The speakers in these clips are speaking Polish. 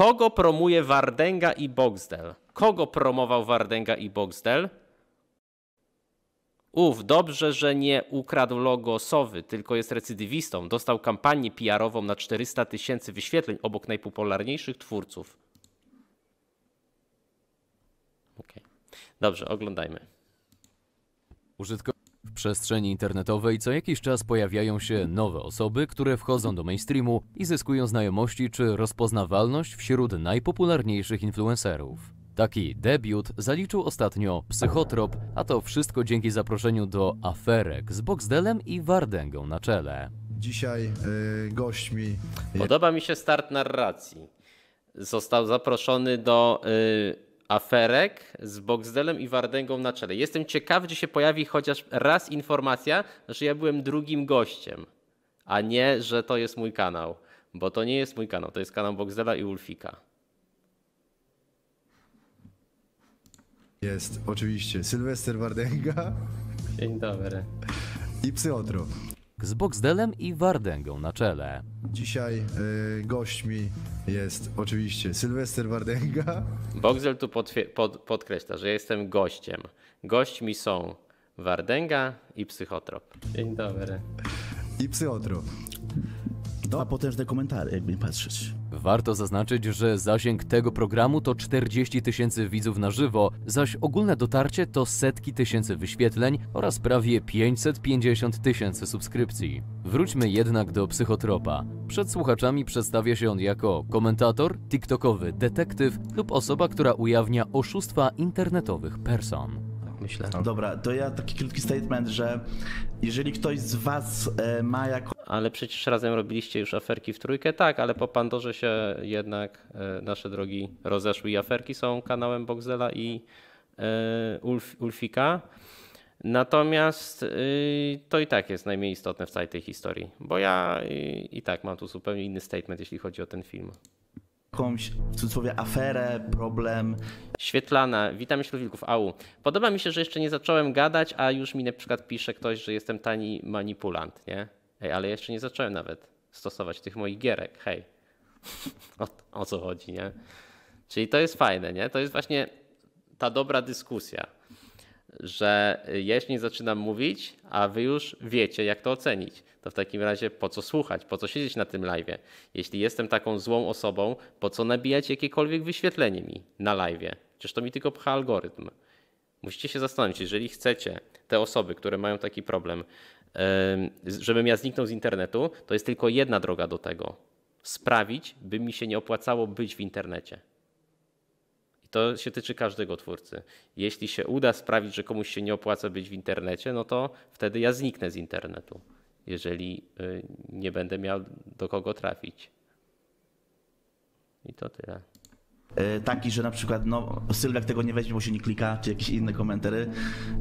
Kogo promuje Wardęga i Boxdel? Kogo promował Wardęga i Boxdel? Uf, dobrze, że nie ukradł logo Sowy, tylko jest recydywistą. Dostał kampanię PR-ową na 400 tysięcy wyświetleń obok najpopularniejszych twórców. Okay. Dobrze, oglądajmy. Użytko... W przestrzeni internetowej co jakiś czas pojawiają się nowe osoby, które wchodzą do mainstreamu i zyskują znajomości czy rozpoznawalność wśród najpopularniejszych influencerów. Taki debiut zaliczył ostatnio Psychotrop, a to wszystko dzięki zaproszeniu do aferek z Boxdelem i Wardęgą na czele. Dzisiaj y, gośćmi Podoba mi się start narracji. Został zaproszony do y, aferek z Boxdelem i Wardęgą na czele. Jestem ciekaw, gdzie się pojawi chociaż raz informacja, że ja byłem drugim gościem, a nie, że to jest mój kanał. Bo to nie jest mój kanał, to jest kanał Boxdela i Ulfika. jest oczywiście Sylwester Wardęga Dzień dobry. i Psyotro. Z Boxdelem i Wardęgą na czele. Dzisiaj y, gośćmi jest oczywiście Sylwester Wardęga Boxdel tu potwie- pod, podkreśla, że jestem gościem. Gośćmi są Wardęga i Psychotrop. Dzień dobry. i Psyotro. Dwa potężne komentarze, jakby nie patrzeć. Warto zaznaczyć, że zasięg tego programu to 40 tysięcy widzów na żywo, zaś ogólne dotarcie to setki tysięcy wyświetleń oraz prawie 550 tysięcy subskrypcji. Wróćmy jednak do psychotropa. Przed słuchaczami przedstawia się on jako komentator, TikTokowy detektyw lub osoba, która ujawnia oszustwa internetowych person. Myślę. Dobra, to ja taki krótki statement, że jeżeli ktoś z was e, ma jako Ale przecież razem robiliście już aferki w trójkę, tak, ale po Pandorze się jednak e, nasze drogi rozeszły i aferki są kanałem Boxdela i e, Ulf, Ulfika. Natomiast y, to i tak jest najmniej istotne w całej tej historii, bo ja y, i tak mam tu zupełnie inny statement, jeśli chodzi o ten film. Jakąś w cudzysłowie aferę, problem, Świetlana, witam środowisków AU. Podoba mi się, że jeszcze nie zacząłem gadać, a już mi na przykład pisze ktoś, że jestem tani manipulant, nie? Ej, ale jeszcze nie zacząłem nawet stosować tych moich gierek, hej. O, o co chodzi, nie? Czyli to jest fajne, nie? To jest właśnie ta dobra dyskusja, że nie zaczynam mówić, a wy już wiecie, jak to ocenić. To w takim razie po co słuchać, po co siedzieć na tym live? Jeśli jestem taką złą osobą, po co nabijać jakiekolwiek wyświetlenie mi na live? Przecież to mi tylko pcha algorytm. Musicie się zastanowić, jeżeli chcecie te osoby, które mają taki problem, em, żebym ja zniknął z internetu, to jest tylko jedna droga do tego. Sprawić, by mi się nie opłacało być w internecie. To się tyczy każdego twórcy. Jeśli się uda sprawić, że komuś się nie opłaca być w internecie, no to wtedy ja zniknę z internetu, jeżeli y, nie będę miał do kogo trafić. I to tyle. E, taki, że na przykład no, Sylwek tego nie weźmie, bo się nie klika, czy jakieś inne komentary.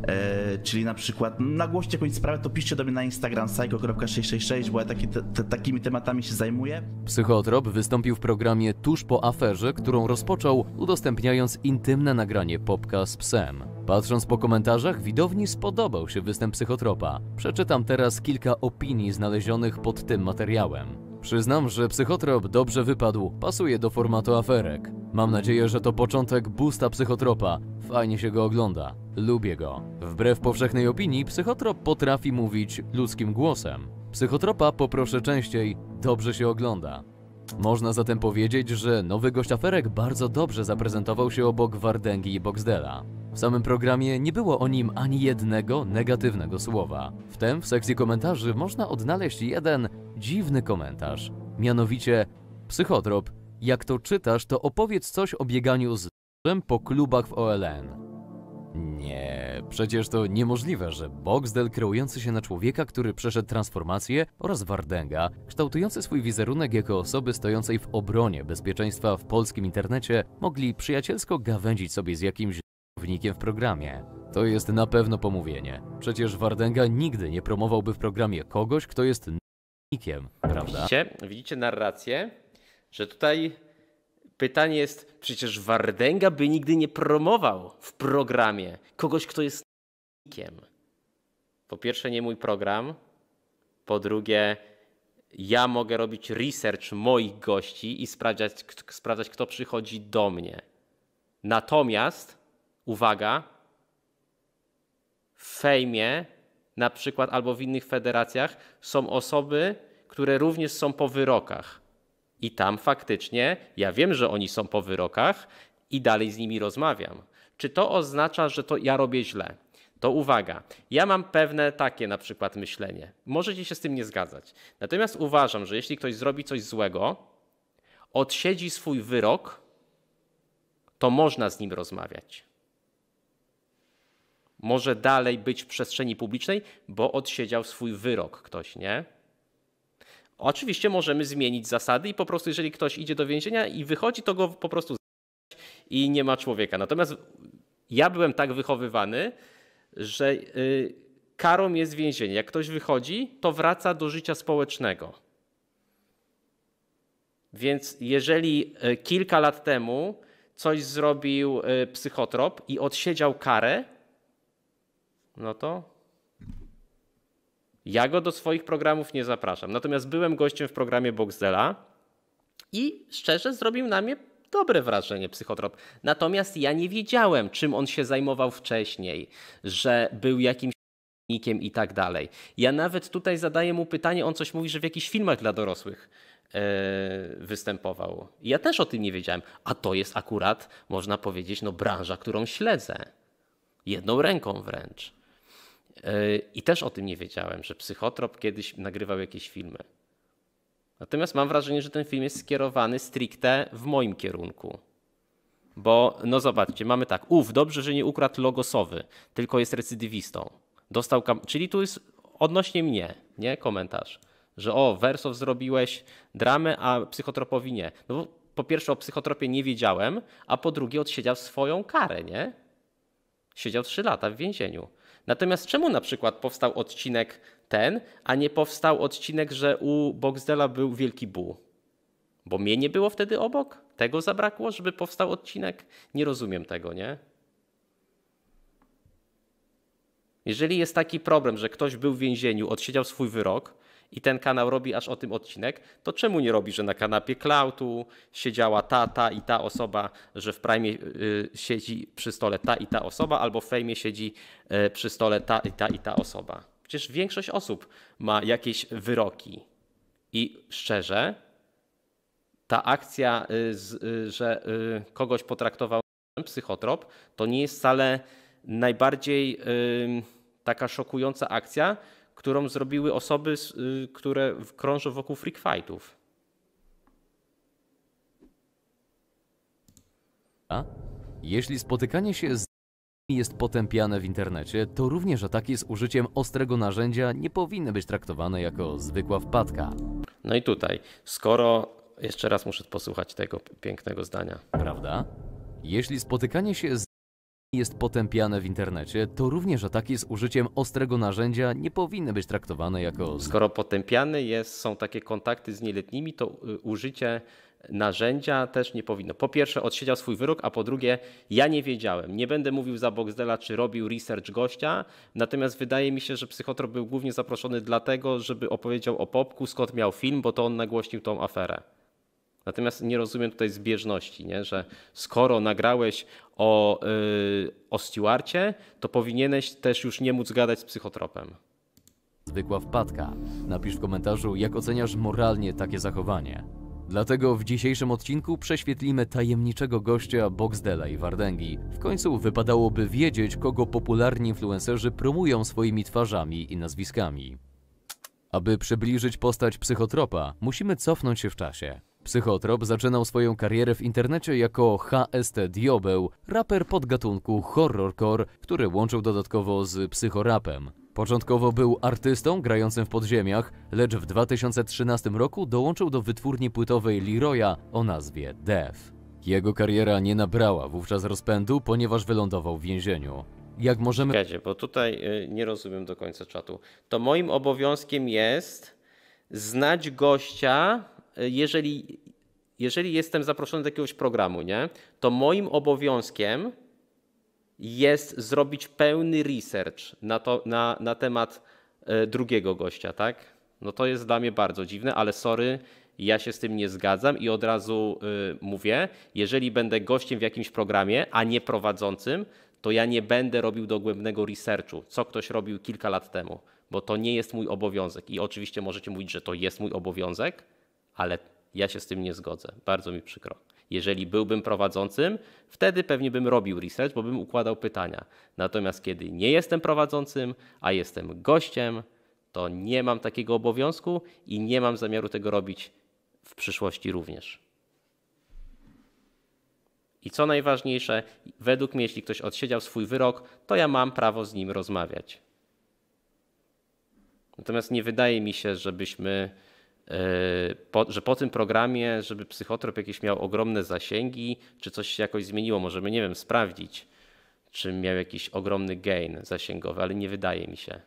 E, czyli na przykład nagłoście jakąś sprawę, to piszcie do mnie na Instagram psycho.666, bo ja taki, takimi tematami się zajmuję. Psychotrop wystąpił w programie tuż po aferze, którą rozpoczął, udostępniając intymne nagranie Popka z psem. Patrząc po komentarzach, widowni spodobał się występ Psychotropa. Przeczytam teraz kilka opinii znalezionych pod tym materiałem. Przyznam, że Psychotrop dobrze wypadł, pasuje do formatu aferek. Mam nadzieję, że to początek boosta Psychotropa. Fajnie się go ogląda. Lubię go. Wbrew powszechnej opinii, Psychotrop potrafi mówić ludzkim głosem. Psychotropa poproszę częściej, dobrze się ogląda. Można zatem powiedzieć, że nowy gość aferek bardzo dobrze zaprezentował się obok Wardęgi i Boxdela. W samym programie nie było o nim ani jednego negatywnego słowa. Wtem w sekcji komentarzy można odnaleźć jeden dziwny komentarz. Mianowicie, psychotrop, jak to czytasz, to opowiedz coś o bieganiu z po klubach w OLN. Nie, przecież to niemożliwe, że Boxdel kreujący się na człowieka, który przeszedł transformację oraz Wardęga, kształtujący swój wizerunek jako osoby stojącej w obronie bezpieczeństwa w polskim internecie, mogli przyjacielsko gawędzić sobie z jakimś wnikiem w programie. To jest na pewno pomówienie. Przecież Wardęga nigdy nie promowałby w programie kogoś, kto jest nikiem, prawda? Widzicie, widzicie narrację, że tutaj pytanie jest, przecież Wardęga by nigdy nie promował w programie kogoś, kto jest nikiem. Po pierwsze, nie mój program. Po drugie, ja mogę robić research moich gości i sprawdzać, sprawdzać kto przychodzi do mnie. Natomiast, uwaga, w fejmie na przykład albo w innych federacjach są osoby, które również są po wyrokach. I tam faktycznie ja wiem, że oni są po wyrokach i dalej z nimi rozmawiam. Czy to oznacza, że to ja robię źle? To uwaga, ja mam pewne takie na przykład myślenie. Możecie się z tym nie zgadzać. Natomiast uważam, że jeśli ktoś zrobi coś złego, odsiedzi swój wyrok, to można z nim rozmawiać. Może dalej być w przestrzeni publicznej, bo odsiedział swój wyrok ktoś, nie? Oczywiście możemy zmienić zasady i po prostu, jeżeli ktoś idzie do więzienia i wychodzi, to go po prostu i nie ma człowieka. Natomiast ja byłem tak wychowywany, że y, karą jest więzienie. Jak ktoś wychodzi, to wraca do życia społecznego. Więc jeżeli y, kilka lat temu coś zrobił y, psychotrop i odsiedział karę, no to ja go do swoich programów nie zapraszam. Natomiast byłem gościem w programie Boxdela i szczerze zrobił na mnie dobre wrażenie psychotrop. Natomiast ja nie wiedziałem, czym on się zajmował wcześniej, że był jakimś nikiem i tak dalej. Ja nawet tutaj zadaję mu pytanie, on coś mówi, że w jakichś filmach dla dorosłych e, występował. Ja też o tym nie wiedziałem. A to jest akurat, można powiedzieć, no branża, którą śledzę. Jedną ręką wręcz. E, I też o tym nie wiedziałem, że psychotrop kiedyś nagrywał jakieś filmy. Natomiast mam wrażenie, że ten film jest skierowany stricte w moim kierunku. Bo, no zobaczcie, mamy tak, ów, dobrze, że nie ukradł logosowy, tylko jest recydywistą. Dostał, kam- czyli tu jest odnośnie mnie, nie, komentarz, że o, Wersow zrobiłeś dramę, a psychotropowi nie. No bo po pierwsze o psychotropie nie wiedziałem, a po drugie odsiedział swoją karę, nie? Siedział trzy lata w więzieniu. Natomiast czemu na przykład powstał odcinek ten, a nie powstał odcinek, że u Boxdela był Wielki Bu? Bo mnie nie było wtedy obok? Tego zabrakło, żeby powstał odcinek? Nie rozumiem tego, nie? Jeżeli jest taki problem, że ktoś był w więzieniu, odsiedział swój wyrok i ten kanał robi aż o tym odcinek, to czemu nie robi, że na kanapie Cloudu siedziała ta, ta i ta osoba, że w Prime y, siedzi przy stole ta i ta osoba, albo w Fejmie siedzi y, przy stole ta i ta i ta osoba? Przecież większość osób ma jakieś wyroki. I szczerze, ta akcja, y, że kogoś potraktował psychotrop, to nie jest wcale najbardziej taka szokująca akcja, którą zrobiły osoby, y, które krążą wokół freak fightów. A? Jeśli spotykanie się z jest potępiane w internecie, to również ataki z użyciem ostrego narzędzia nie powinny być traktowane jako zwykła wpadka. No i tutaj, skoro jeszcze raz muszę posłuchać tego pięknego zdania. Prawda? Jeśli spotykanie się z jest potępiane w internecie, to również ataki z użyciem ostrego narzędzia nie powinny być traktowane jako Skoro potępiany jest, są takie kontakty z nieletnimi, to y, użycie narzędzia też nie powinno. Po pierwsze, odsiedział swój wyrok, a po drugie, ja nie wiedziałem. Nie będę mówił za Boxdela, czy robił research gościa, natomiast wydaje mi się, że psychotrop był głównie zaproszony dlatego, żeby opowiedział o Popku, skąd miał film, bo to on nagłośnił tą aferę. Natomiast nie rozumiem tutaj zbieżności, nie? że skoro nagrałeś o, yy, o Stewarcie, to powinieneś też już nie móc gadać z psychotropem. zwykła wpadka. Napisz w komentarzu, jak oceniasz moralnie takie zachowanie. Dlatego w dzisiejszym odcinku prześwietlimy tajemniczego gościa Boxdela i Wardęgi. W końcu wypadałoby wiedzieć, kogo popularni influencerzy promują swoimi twarzami i nazwiskami. Aby przybliżyć postać psychotropa, musimy cofnąć się w czasie. Psychotrop zaczynał swoją karierę w internecie jako HST Diobeł, raper podgatunku horrorcore, który łączył dodatkowo z psychorapem. Początkowo był artystą grającym w podziemiach, lecz w 2013 roku dołączył do wytwórni płytowej Leroya o nazwie Death. Jego kariera nie nabrała wówczas rozpędu, ponieważ wylądował w więzieniu. Jak możemy Czekajcie, bo tutaj y, nie rozumiem do końca czatu. To moim obowiązkiem jest znać gościa, jeżeli, jeżeli jestem zaproszony do jakiegoś programu, nie? To moim obowiązkiem jest zrobić pełny research na, to, na, na temat y, drugiego gościa, tak? No to jest dla mnie bardzo dziwne, ale sorry, ja się z tym nie zgadzam i od razu y, mówię, jeżeli będę gościem w jakimś programie, a nie prowadzącym, to ja nie będę robił dogłębnego researchu, co ktoś robił kilka lat temu, bo to nie jest mój obowiązek. I oczywiście możecie mówić, że to jest mój obowiązek, ale ja się z tym nie zgodzę. Bardzo mi przykro. Jeżeli byłbym prowadzącym, wtedy pewnie bym robił research, bo bym układał pytania. Natomiast kiedy nie jestem prowadzącym, a jestem gościem, to nie mam takiego obowiązku i nie mam zamiaru tego robić w przyszłości również. I co najważniejsze, według mnie, jeśli ktoś odsiedział swój wyrok, to ja mam prawo z nim rozmawiać. Natomiast nie wydaje mi się, żebyśmy, po, że po tym programie, żeby psychotrop jakieś miał ogromne zasięgi, czy coś się jakoś zmieniło. Możemy, nie wiem, sprawdzić, czy miał jakiś ogromny gain zasięgowy, ale nie wydaje mi się.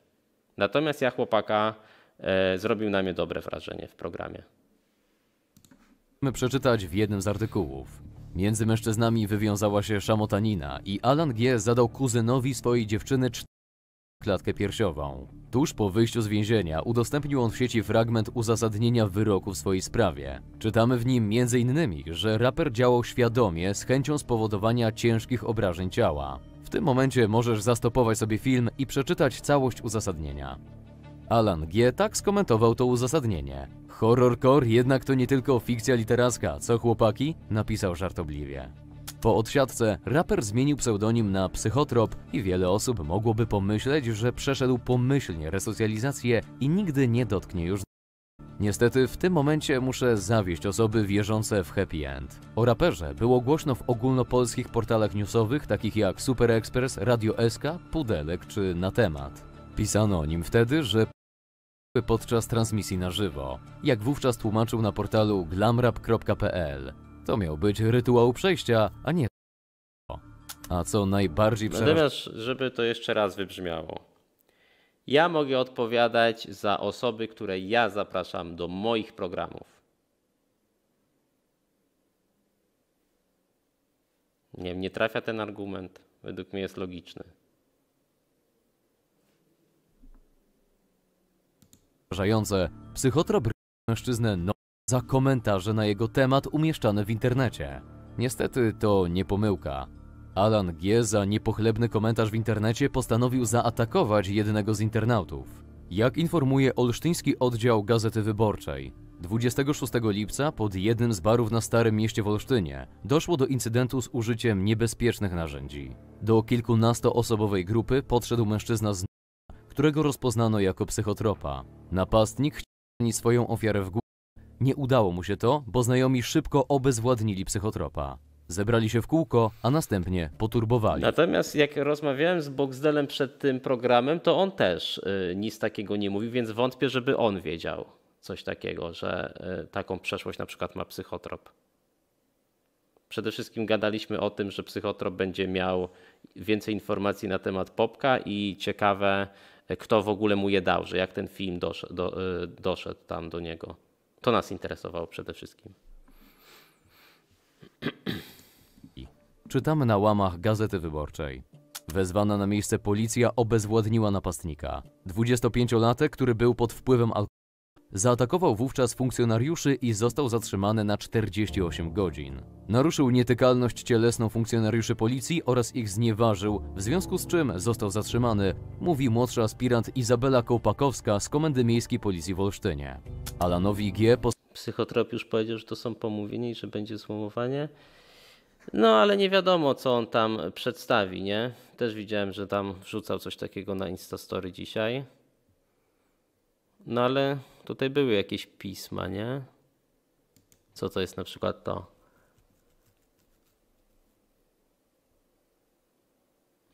Natomiast ja chłopaka yy, zrobił na mnie dobre wrażenie w programie. Możemy przeczytać w jednym z artykułów. Między mężczyznami wywiązała się szamotanina i Alan G. zadał kuzynowi swojej dziewczyny klatkę piersiową. Tuż po wyjściu z więzienia udostępnił on w sieci fragment uzasadnienia wyroku w swojej sprawie. Czytamy w nim m.in., że raper działał świadomie z chęcią spowodowania ciężkich obrażeń ciała. W tym momencie możesz zastopować sobie film i przeczytać całość uzasadnienia. Alan G. tak skomentował to uzasadnienie. Horrorcore jednak to nie tylko fikcja literacka, co chłopaki? Napisał żartobliwie. Po odsiadce raper zmienił pseudonim na Psychotrop i wiele osób mogłoby pomyśleć, że przeszedł pomyślnie resocjalizację i nigdy nie dotknie już Niestety w tym momencie muszę zawieść osoby wierzące w happy end. O raperze było głośno w ogólnopolskich portalach newsowych takich jak Super Express, Radio SK, Pudelek czy Na Temat. Pisano o nim wtedy, że podczas transmisji na żywo, jak wówczas tłumaczył na portalu glamrap.pl. To miał być rytuał przejścia, a nie a co najbardziej przerażające... Natomiast, żeby to jeszcze raz wybrzmiało. Ja mogę odpowiadać za osoby, które ja zapraszam do moich programów. Nie wiem, nie trafia ten argument. Według mnie jest logiczny. przerażające, psychotrop mężczyznę no za komentarze na jego temat umieszczane w internecie. Niestety to nie pomyłka. Alan G. za niepochlebny komentarz w internecie postanowił zaatakować jednego z internautów. Jak informuje olsztyński oddział Gazety Wyborczej, 26 lipca pod jednym z barów na Starym Mieście w Olsztynie doszło do incydentu z użyciem niebezpiecznych narzędzi. Do kilkunastoosobowej grupy podszedł mężczyzna z którego rozpoznano jako psychotropa. Napastnik chciał swoją ofiarę w górę. Nie udało mu się to, bo znajomi szybko obezwładnili psychotropa. Zebrali się w kółko, a następnie poturbowali. Natomiast jak rozmawiałem z Boxdelem przed tym programem, to on też y, nic takiego nie mówił, więc wątpię, żeby on wiedział coś takiego, że y, taką przeszłość na przykład ma psychotrop. Przede wszystkim gadaliśmy o tym, że psychotrop będzie miał więcej informacji na temat Popka i ciekawe, y, kto w ogóle mu je dał, że jak ten film dosz, do, y, doszedł tam do niego. To nas interesowało przede wszystkim. Czytamy na łamach Gazety Wyborczej. Wezwana na miejsce policja obezwładniła napastnika. 25-latek, który był pod wpływem alkoholu, zaatakował wówczas funkcjonariuszy i został zatrzymany na 48 godzin. Naruszył nietykalność cielesną funkcjonariuszy policji oraz ich znieważył, w związku z czym został zatrzymany, mówi młodsza aspirant Izabela Kołpakowska z Komendy Miejskiej Policji w Olsztynie. Alanowi G. Psychotrop już powiedział, że to są pomówienia i że będzie złomowanie. No ale nie wiadomo, co on tam przedstawi, nie? Też widziałem, że tam wrzucał coś takiego na Instastory dzisiaj. No ale tutaj były jakieś pisma, nie? Co to jest na przykład to?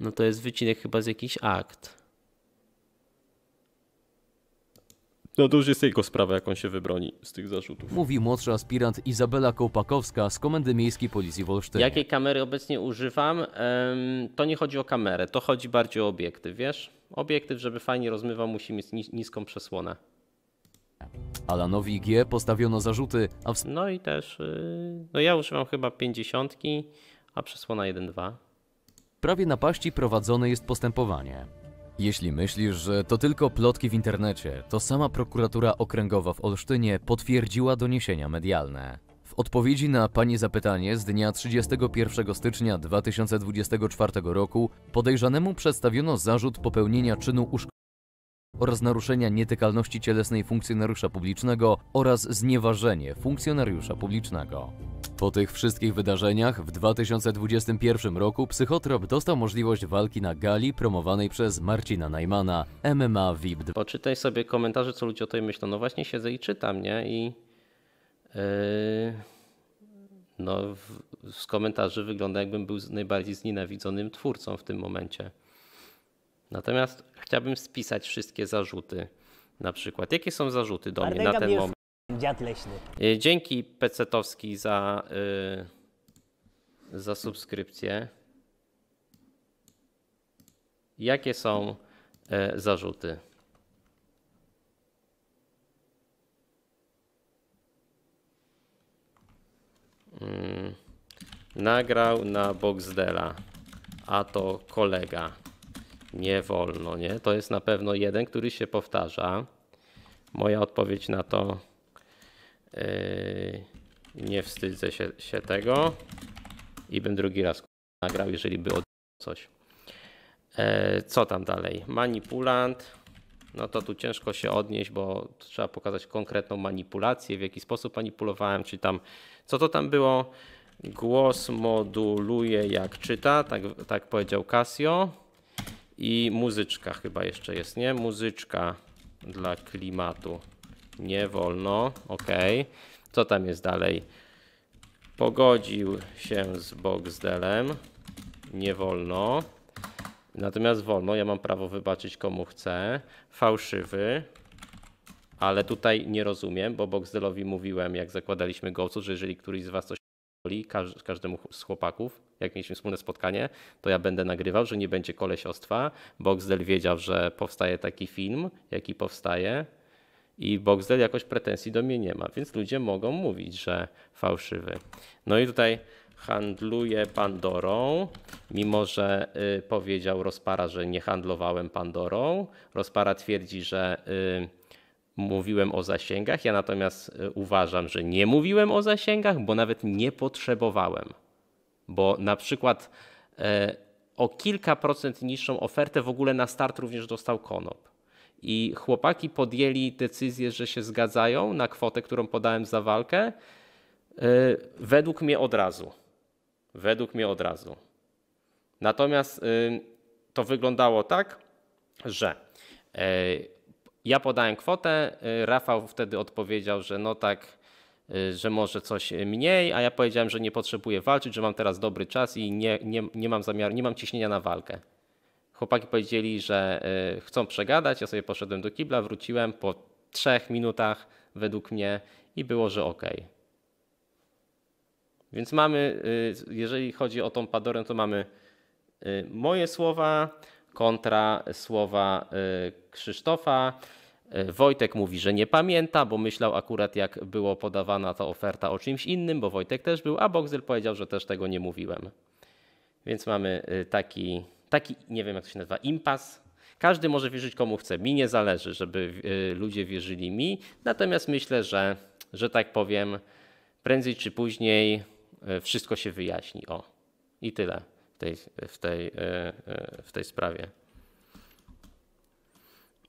No to jest wycinek chyba z jakichś akt. No to już jest jego sprawa, jak on się wybroni z tych zarzutów. mówi młodsza aspirant Izabela Kołpakowska z Komendy Miejskiej Policji w Olsztynie. Jakiej kamery obecnie używam? To nie chodzi o kamerę, to chodzi bardziej o obiektyw, wiesz? Obiektyw, żeby fajnie rozmywał, musi mieć nis- niską przesłonę. Alanowi G. postawiono zarzuty, a w No i też, yy, no ja używam chyba 50, a przesłona 1.2. sprawie napaści prowadzone jest postępowanie. Jeśli myślisz, że to tylko plotki w internecie, to sama prokuratura okręgowa w Olsztynie potwierdziła doniesienia medialne. W odpowiedzi na pani zapytanie z dnia 31 stycznia 2024 roku podejrzanemu przedstawiono zarzut popełnienia czynu uszkodzenia oraz naruszenia nietykalności cielesnej funkcjonariusza publicznego oraz znieważenie funkcjonariusza publicznego. Po tych wszystkich wydarzeniach w 2021 roku Psychotrop dostał możliwość walki na gali promowanej przez Marcina Najmana MMA VIP 2. Poczytaj sobie komentarze, co ludzie o tej myślą. No właśnie siedzę i czytam, nie? I yy, no, w, z komentarzy wygląda, jakbym był najbardziej znienawidzonym twórcą w tym momencie. Natomiast chciałbym spisać wszystkie zarzuty. Na przykład, jakie są zarzuty do mnie na ten moment? dziad leśny. Y, Dzięki Pecetowski za, y, za subskrypcję. Jakie są y, zarzuty? Mm, Nagrał na Boxdela, a to kolega. Nie wolno, nie? To jest na pewno jeden, który się powtarza. Moja odpowiedź na to Yy, nie wstydzę się, się tego i bym drugi raz nagrał, jeżeli by od coś. E, co tam dalej? Manipulant. No to tu ciężko się odnieść, bo trzeba pokazać konkretną manipulację, w jaki sposób manipulowałem, czy tam, co to tam było. Głos moduluje jak czyta, tak, tak powiedział Casio. I muzyczka chyba jeszcze jest, nie? Muzyczka dla klimatu. Nie wolno, ok. Co tam jest dalej? Pogodził się z Boxdelem. Nie wolno. Natomiast wolno, ja mam prawo wybaczyć komu chcę. Fałszywy. Ale tutaj nie rozumiem, bo Boxdelowi mówiłem, jak zakładaliśmy gołców, że jeżeli któryś z was coś boli, każ- każdemu z chłopaków, jak mieliśmy wspólne spotkanie, to ja będę nagrywał, że nie będzie kolesiostwa. Boxdel wiedział, że powstaje taki film, jaki powstaje i Boxdel jakoś pretensji do mnie nie ma, więc ludzie mogą mówić, że fałszywy. No i tutaj handluje Pandorą, mimo że y, powiedział Rozpara, że nie handlowałem Pandorą. Rozpara twierdzi, że y, mówiłem o zasięgach, ja natomiast y, uważam, że nie mówiłem o zasięgach, bo nawet nie potrzebowałem. Bo na przykład e, o kilka procent niższą ofertę w ogóle na start również dostał Konop. I chłopaki podjęli decyzję, że się zgadzają na kwotę, którą podałem za walkę. e, Według mnie od razu. Według mnie od razu. Natomiast y, to wyglądało tak, że e, ja podałem kwotę, Rafał wtedy odpowiedział, że no tak, że może coś mniej, a ja powiedziałem, że nie potrzebuję walczyć, że mam teraz dobry czas i nie, nie, nie mam zamiaru, nie mam ciśnienia na walkę. Chłopaki powiedzieli, że y, chcą przegadać, ja sobie poszedłem do kibla, wróciłem po trzech minutach według mnie i było, że ok. Więc mamy, y, jeżeli chodzi o tą Padorę, to mamy y, moje słowa kontra słowa y, Krzysztofa. Y, Wojtek mówi, że nie pamięta, bo myślał akurat jak było podawana ta oferta o czymś innym, bo Wojtek też był, a Boxel powiedział, że też tego nie mówiłem. Więc mamy y, taki, taki, nie wiem jak to się nazywa, impas. Każdy może wierzyć komu chce. Mi nie zależy, żeby y, ludzie wierzyli mi. Natomiast myślę, że, że tak powiem, prędzej czy później wszystko się wyjaśni. O, i tyle w tej, w tej, w tej sprawie.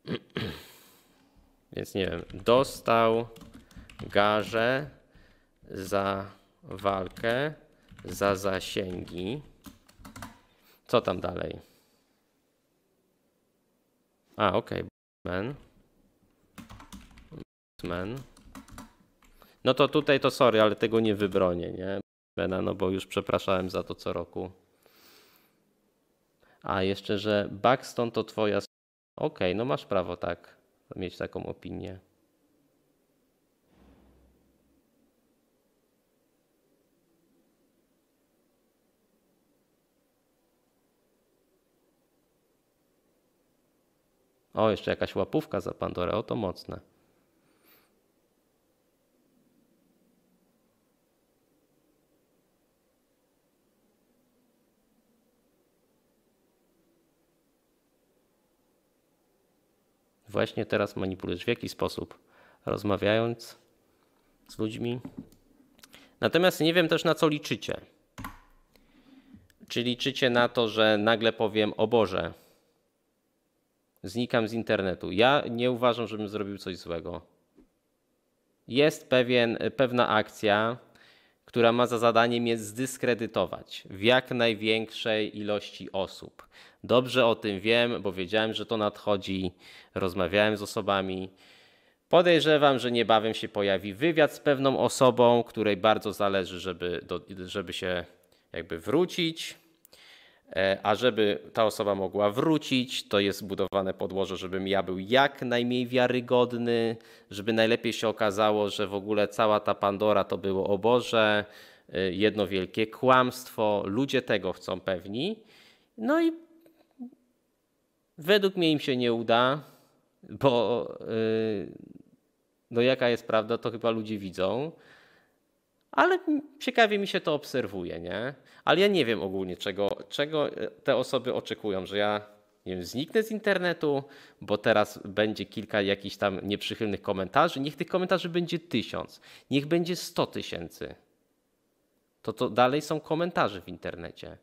Więc nie wiem, dostał garze za walkę, za zasięgi. Co tam dalej? A, okej. Okay. Man. No to tutaj to sorry, ale tego nie wybronię, nie? Bena, no bo już przepraszałem za to co roku. A jeszcze, że Buxton to twoja. Okej, no masz prawo tak mieć taką opinię. O, jeszcze jakaś łapówka za Pandorę, o to mocne. Właśnie teraz manipulujesz. W jaki sposób? Rozmawiając z ludźmi. Natomiast nie wiem też na co liczycie. Czy liczycie na to, że nagle powiem, o Boże, znikam z internetu. Ja nie uważam, żebym zrobił coś złego. Jest pewien, pewna akcja, która ma za zadanie mnie zdyskredytować w jak największej ilości osób. Dobrze o tym wiem, bo wiedziałem, że to nadchodzi, rozmawiałem z osobami. Podejrzewam, że niebawem się pojawi wywiad z pewną osobą, której bardzo zależy, żeby, do, żeby się jakby wrócić. E, A żeby ta osoba mogła wrócić, to jest zbudowane podłoże, żebym ja był jak najmniej wiarygodny, żeby najlepiej się okazało, że w ogóle cała ta Pandora to było o Boże, e, jedno wielkie kłamstwo. Ludzie tego chcą pewni. No i według mnie im się nie uda, bo yy, no jaka jest prawda, to chyba ludzie widzą. Ale ciekawie mi się to obserwuje, nie? Ale ja nie wiem ogólnie, czego, czego te osoby oczekują, że ja nie wiem, zniknę z internetu, bo teraz będzie kilka jakichś tam nieprzychylnych komentarzy. Niech tych komentarzy będzie tysiąc, niech będzie sto tysięcy. To to dalej są komentarze w internecie.